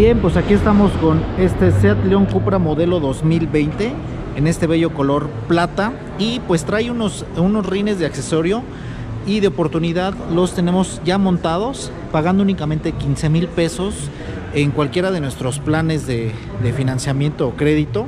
Bien, pues aquí estamos con este Seat León Cupra modelo 2020 en este bello color plata y pues trae unos, unos rines de accesorio y de oportunidad los tenemos ya montados pagando únicamente 15 mil pesos en cualquiera de nuestros planes de, financiamiento o crédito.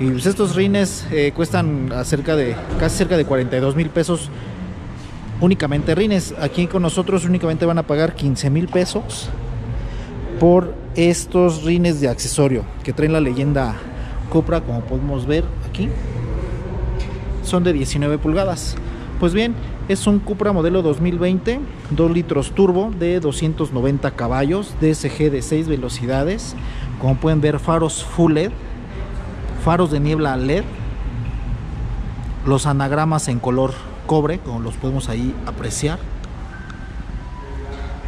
Y pues estos rines eh, cuestan acerca de casi cerca de 42 mil pesos únicamente rines. Aquí con nosotros únicamente van a pagar 15 mil pesos por estos rines de accesorio que traen la leyenda Cupra como podemos ver aquí son de 19 pulgadas. Pues bien es un Cupra modelo 2020 2 litros turbo de 290 caballos DSG de 6 velocidades. Como pueden ver faros full LED faros de niebla LED los anagramas en color cobre como los podemos ahí apreciar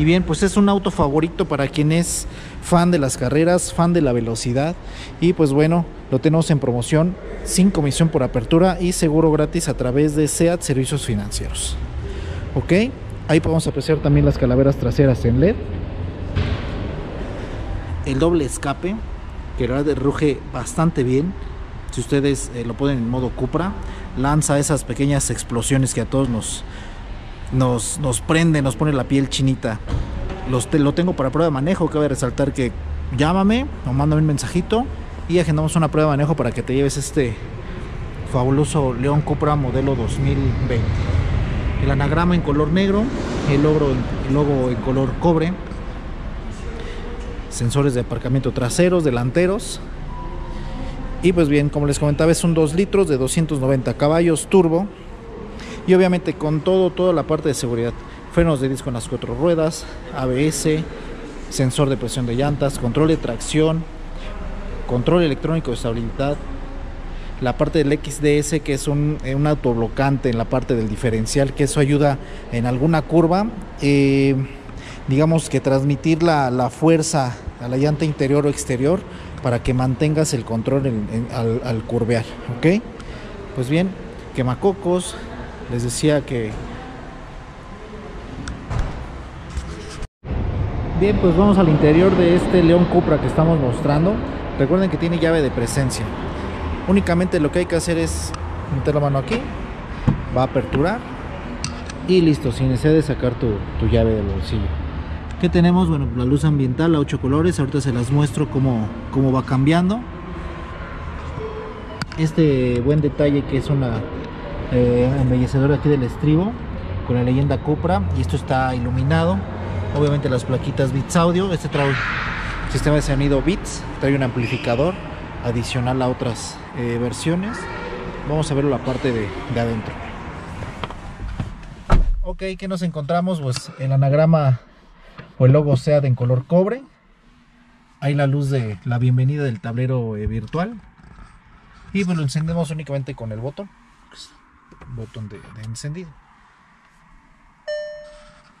y bien, pues es un auto favorito para quien es fan de las carreras, fan de la velocidad. Y pues bueno, lo tenemos en promoción sin comisión por apertura y seguro gratis a través de SEAT Servicios Financieros. Ok, ahí podemos apreciar también las calaveras traseras en LED. El doble escape, que la verdad ruge bastante bien. Si ustedes eh, lo ponen en modo Cupra, lanza esas pequeñas explosiones que a todos nos, nos, nos prende, nos pone la piel chinita. Los, te, lo tengo para prueba de manejo. Cabe resaltar que llámame o mándame un mensajito y agendamos una prueba de manejo para que te lleves este fabuloso León Cupra modelo 2020. El anagrama en color negro, el logo, el logo en color cobre, sensores de aparcamiento traseros, delanteros. Y pues bien, como les comentaba, es un 2 litros de 290 caballos turbo y obviamente con todo, toda la parte de seguridad. Frenos de disco en las cuatro ruedas, ABS, sensor de presión de llantas, control de tracción, control electrónico de estabilidad, la parte del XDS que es un, eh, un autoblocante en la parte del diferencial, que eso ayuda en alguna curva, eh, digamos que transmitir la, la, fuerza a la llanta interior o exterior para que mantengas el control al, al curvear, ¿ok? Pues bien, quemacocos, les decía que bien pues vamos al interior de este León Cupra que estamos mostrando. Recuerden que tiene llave de presencia. Únicamente lo que hay que hacer es meter la mano aquí va a aperturar y listo sin necesidad de sacar tu, llave del bolsillo. Que tenemos bueno la luz ambiental a 8 colores. Ahorita se las muestro cómo, cómo va cambiando. Este buen detalle que es una eh, embellecedor aquí del estribo con la leyenda Cupra y esto está iluminado. Obviamente las plaquitas Beats Audio este trae sistema de sonido Beats trae un amplificador adicional a otras eh, versiones. Vamos a ver la parte de, de, adentro. Ok que nos encontramos pues el anagrama o el logo SEAT en color cobre. Hay la luz de la bienvenida del tablero eh, virtual. Y pues lo encendemos únicamente con el botón botón de, encendido.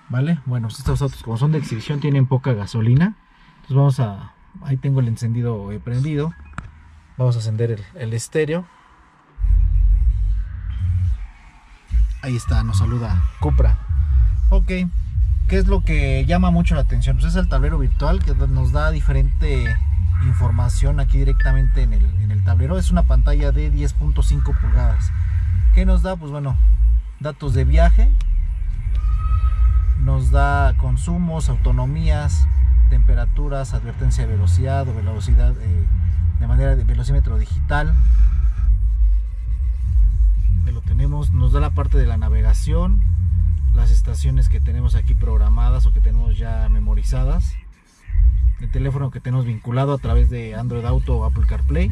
Vale bueno estos autos como son de exhibición tienen poca gasolina entonces vamos a ahí tengo el encendido eh, prendido. Vamos a encender el, el estéreo. Ahí está nos saluda Cupra. Ok qué es lo que llama mucho la atención pues es el tablero virtual que nos da diferente información aquí directamente en el, en el tablero. Es una pantalla de 10.5 pulgadas ¿Qué nos da? Pues bueno, datos de viaje, nos da consumos, autonomías, temperaturas, advertencia de velocidad o velocidad eh, de manera de velocímetro digital. Lo tenemos, nos da la parte de la navegación, las estaciones que tenemos aquí programadas o que tenemos ya memorizadas, el teléfono que tenemos vinculado a través de Android Auto o Apple CarPlay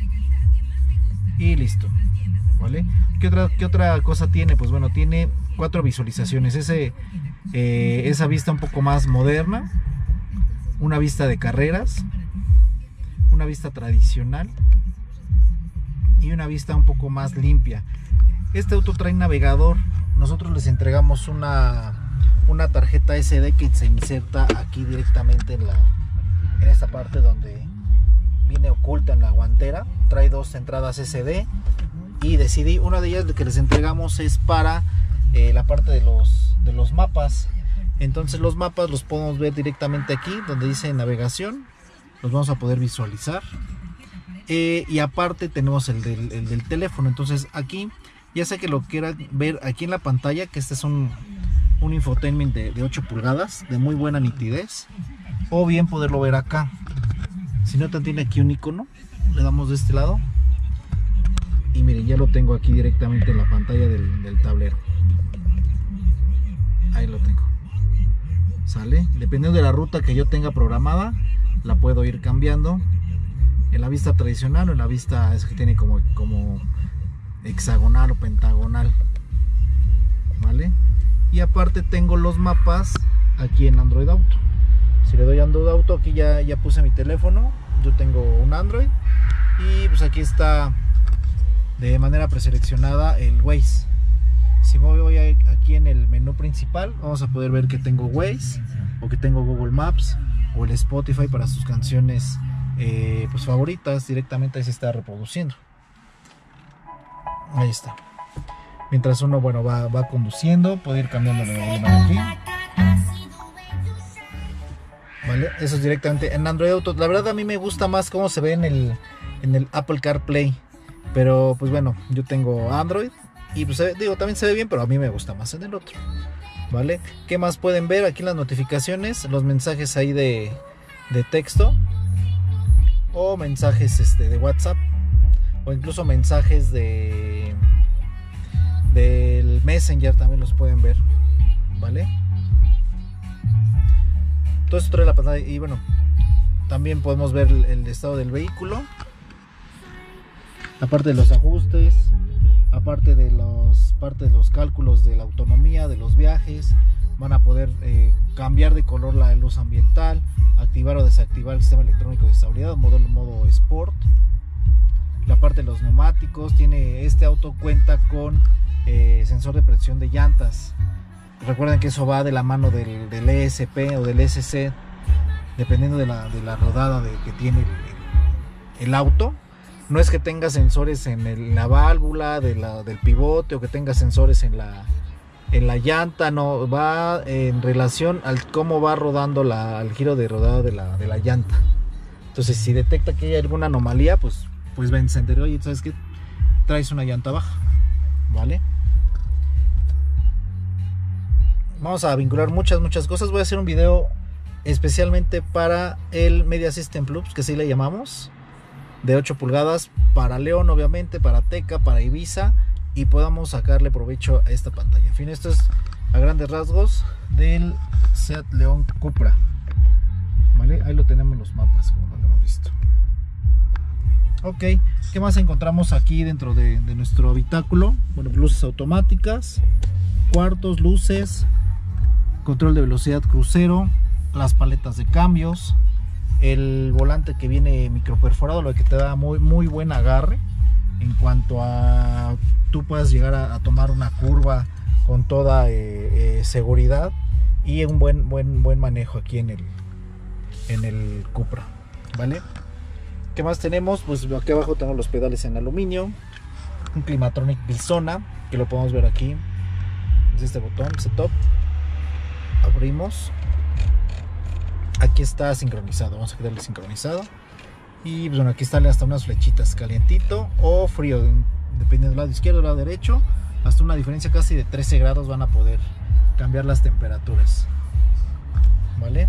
y listo. ¿Vale? ¿Qué otra, ¿Qué otra cosa tiene? Pues bueno, tiene cuatro visualizaciones. Ese, eh, esa vista un poco más moderna, una vista de carreras, una vista tradicional y una vista un poco más limpia. Este auto trae navegador. Nosotros les entregamos una, una tarjeta SD que se inserta aquí directamente en, la, en esta parte donde viene oculta en la guantera. Trae dos entradas SD y decidí, una de ellas que les entregamos es para eh, la parte de los, de los mapas. Entonces los mapas los podemos ver directamente aquí donde dice navegación. los vamos a poder visualizar. Eh, y aparte tenemos el del, teléfono. Entonces aquí, ya sea que lo quieran ver aquí en la pantalla, que este es un, un infotainment de, de 8 pulgadas, de muy buena nitidez. O bien poderlo ver acá. Si no, tiene aquí un icono, le damos de este lado. Y miren, ya lo tengo aquí directamente en la pantalla del, tablero. Ahí lo tengo. ¿Sale? Dependiendo de la ruta que yo tenga programada, la puedo ir cambiando. En la vista tradicional o en la vista es que tiene como, como hexagonal o pentagonal. ¿Vale? Y aparte tengo los mapas aquí en Android Auto. Si le doy Android Auto, aquí ya, ya puse mi teléfono. Yo tengo un Android. Y pues aquí está de manera preseleccionada el Waze. Si voy aquí en el menú principal, vamos a poder ver que tengo Waze o que tengo Google Maps o el Spotify para sus canciones eh, pues favoritas. Directamente ahí se está reproduciendo. Ahí está. Mientras uno bueno va, va conduciendo, puede ir cambiando de volumen aquí. Eso es directamente en Android Auto. La verdad a mí me gusta más cómo se ve en el, en el Apple CarPlay. Pero pues bueno, yo tengo Android y pues digo, también se ve bien, pero a mí me gusta más en el otro. ¿Vale? ¿Qué más pueden ver aquí en las notificaciones? Los mensajes ahí de, de texto o mensajes este, de WhatsApp o incluso mensajes de del Messenger también los pueden ver. ¿Vale? todo esto trae la pantalla y bueno también podemos ver el, estado del vehículo aparte de los ajustes aparte de los parte de los cálculos de la autonomía de los viajes van a poder eh, cambiar de color la luz ambiental activar o desactivar el sistema electrónico de estabilidad modo modo sport la parte de los neumáticos tiene este auto cuenta con eh, sensor de presión de llantas Recuerden que eso va de la mano del, ESP o del ESC, dependiendo de la, rodada de, que tiene el, auto. No es que tenga sensores en la válvula del pivote o que tenga sensores en la, en la llanta, no, va en relación al cómo va rodando la, al giro de rodado de la, llanta. Entonces, si detecta que hay alguna anomalía, pues, pues va a encender. Oye, ¿sabes qué? Traes una llanta baja, ¿vale? vamos a vincular muchas, muchas cosas. Voy a hacer un video especialmente para el Media System Plus, que así le llamamos, de 8 pulgadas, para León obviamente, para Teca, para Ibiza, y podamos sacarle provecho a esta pantalla. En fin, esto es a grandes rasgos del Seat León Cupra. ¿Vale? Ahí lo tenemos los mapas, como lo hemos visto. Ok, ¿qué más encontramos aquí dentro de, de nuestro habitáculo? Bueno, luces automáticas, cuartos, luces, control de velocidad crucero, las paletas de cambios, el volante que viene microperforado, lo que te da muy, muy buen agarre en cuanto a tú puedas llegar a, tomar una curva con toda eh, eh, seguridad y un buen, buen, buen manejo aquí en el, en el Cupra, ¿vale? ¿Qué más tenemos? Pues aquí abajo tenemos los pedales en aluminio, un Climatronic Bisona, que lo podemos ver aquí, es este botón, setup, abrimos aquí está sincronizado vamos a quitarle sincronizado. Y pues, bueno aquí están hasta unas flechitas calientito o frío dependiendo del lado izquierdo o lado derecho. Hasta una diferencia casi de 13 grados van a poder cambiar las temperaturas. Vale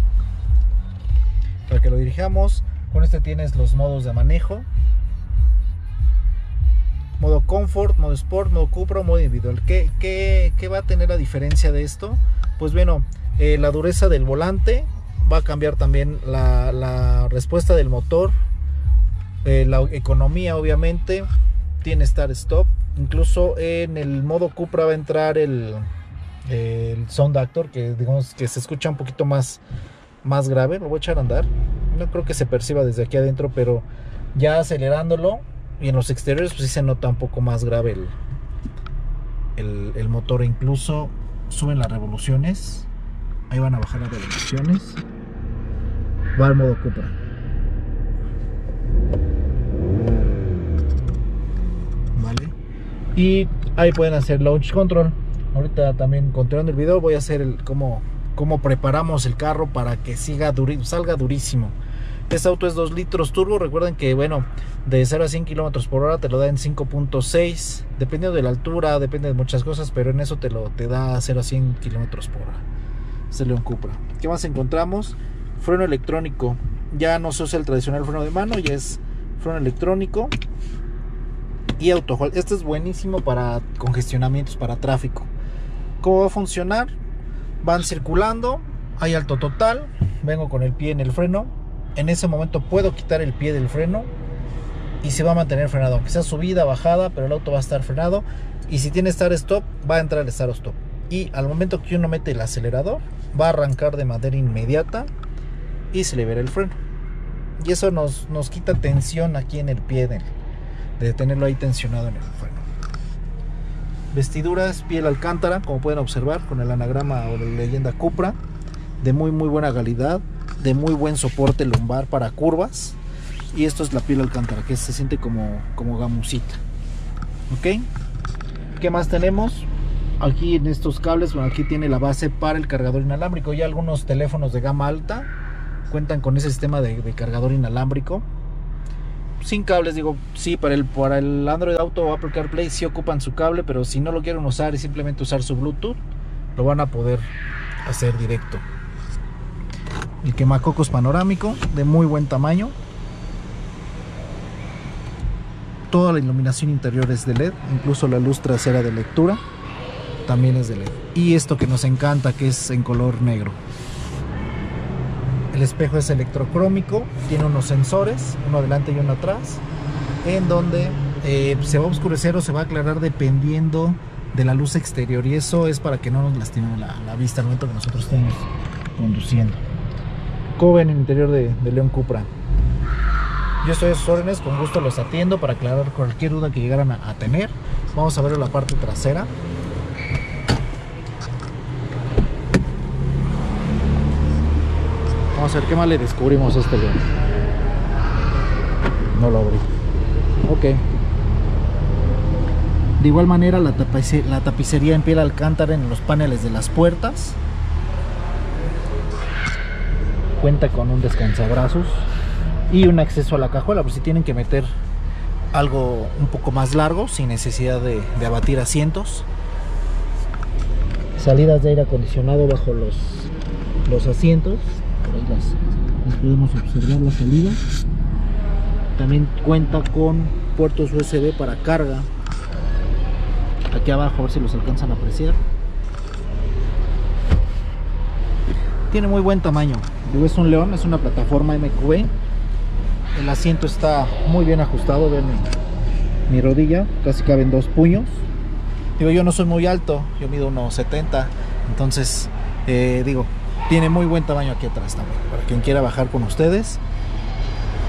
para que lo dirijamos con este tienes los modos de manejo. Modo comfort, modo sport, modo Cupra, modo individual. ¿Qué, qué va a tener la diferencia de esto? Pues bueno, eh, la dureza del volante va a cambiar también la, respuesta del motor eh, la economía obviamente. Tiene start stop. Incluso en el modo Cupra va a entrar el, sound actor que digamos que se escucha un poquito más más grave. Lo voy a echar a andar. No creo que se perciba desde aquí adentro pero ya acelerándolo y en los exteriores pues sí se nota un poco más grave el, el motor. Incluso suben las revoluciones. Ahí van a bajar las revoluciones. Va al modo Cupra. Vale. Y ahí pueden hacer launch control. Ahorita también continuando el video voy a hacer el cómo, preparamos el carro para que siga salga durísimo. Este auto es 2 litros turbo. Recuerden que, bueno, de 0 a 100 kilómetros por hora te lo da en 5.6. Dependiendo de la altura, depende de muchas cosas, pero en eso te lo te da 0 a 100 kilómetros por hora. Este León Cupra. ¿Qué más encontramos? Freno electrónico. Ya no se usa el tradicional freno de mano, ya es freno electrónico y auto hold. Este es buenísimo para congestionamientos, para tráfico. ¿Cómo va a funcionar? Van circulando, hay alto total, vengo con el pie en el freno, en ese momento puedo quitar el pie del freno y se va a mantener frenado, aunque sea subida, bajada, pero el auto va a estar frenado y si tiene start stop va a entrar el start stop y al momento que uno mete el acelerador va a arrancar de manera inmediata y se libera el freno. Y eso nos, nos quita tensión aquí en el pie de, tenerlo ahí tensionado en el freno. Vestiduras piel alcántara como pueden observar con el anagrama o la leyenda Cupra de muy muy buena calidad de muy buen soporte lumbar para curvas y esto es la piel alcántara que se siente como, como gamusita ok ¿qué más tenemos? aquí en estos cables bueno, aquí tiene la base para el cargador inalámbrico. Ya algunos teléfonos de gama alta cuentan con ese sistema de, cargador inalámbrico. Sin cables, digo, sí, para el, para el Android Auto o Apple CarPlay sí ocupan su cable, pero si no lo quieren usar y simplemente usar su Bluetooth, lo van a poder hacer directo. El quemacocos panorámico de muy buen tamaño. Toda la iluminación interior es de LED incluso la luz trasera de lectura también es de LED. Y esto que nos encanta que es en color negro el espejo es electrocrómico tiene unos sensores uno adelante y uno atrás en donde eh, se va a oscurecer o se va a aclarar dependiendo de la luz exterior y eso es para que no nos lastime la, vista al momento que nosotros estemos conduciendo como ven el interior de, de, León Cupra. Yo estoy a sus órdenes, con gusto los atiendo para aclarar cualquier duda que llegaran a tener. Vamos a ver la parte trasera. Vamos a ver qué más le descubrimos a este León. No lo abrí. Ok. De igual manera la, tapice la tapicería en piel alcántara en los paneles de las puertas cuenta con un descansabrazos y un acceso a la cajuela por si tienen que meter algo un poco más largo sin necesidad de, abatir asientos salidas de aire acondicionado bajo los, asientos ahí las, podemos observar la salida. También cuenta con puertos USB para carga. Aquí abajo a ver si los alcanzan a apreciar. Tiene muy buen tamaño. Es un león, es una plataforma MQB. El asiento está muy bien ajustado, ven mi, mi rodilla, casi caben dos puños. Digo, yo no soy muy alto, yo mido unos 70, entonces, eh, digo, tiene muy buen tamaño aquí atrás también, para quien quiera bajar con ustedes.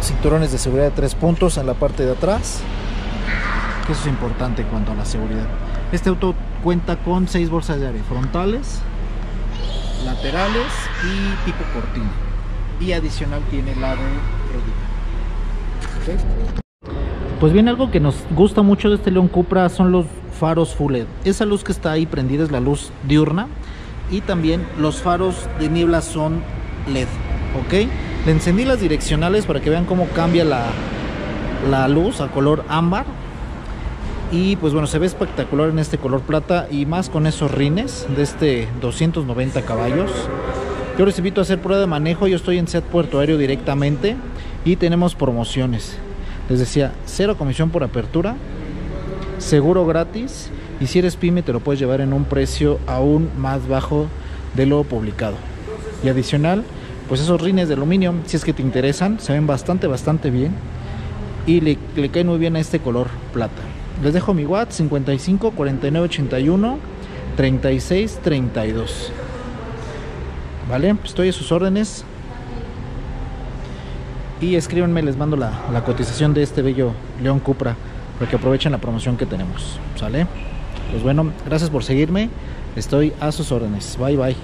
Cinturones de seguridad de tres puntos en la parte de atrás, eso es importante en cuanto a la seguridad. Este auto cuenta con seis bolsas de aire frontales, laterales y tipo cortina y adicional tiene la de rodilla. Pues bien algo que nos gusta mucho de este León Cupra son los faros full LED esa luz que está ahí prendida es la luz diurna y también los faros de niebla son LED ok le encendí las direccionales para que vean cómo cambia la, la luz a color ámbar. Y pues bueno se ve espectacular en este color plata y más con esos rines de este 290 caballos. Yo les invito a hacer prueba de manejo. Yo estoy en SEAT Puerto Aéreo directamente y tenemos promociones. Les decía cero comisión por apertura seguro gratis y si eres pyme te lo puedes llevar en un precio aún más bajo de lo publicado y adicional pues esos rines de aluminio si es que te interesan se ven bastante bastante bien y le, le cae muy bien a este color plata les dejo mi WhatsApp 55 49 81 36 32. Vale, estoy a sus órdenes. Y escríbanme, les mando la, la cotización de este bello León Cupra para que aprovechen la promoción que tenemos. ¿Sale? Pues bueno, gracias por seguirme. Estoy a sus órdenes. Bye bye.